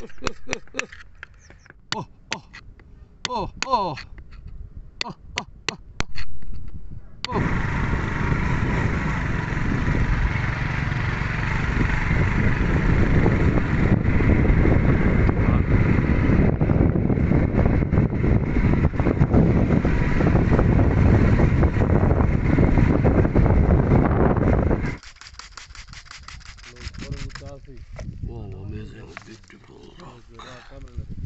Oh, oh, oh, oh. Oh, oh, oh, oh. oh. beautiful. جواب قبل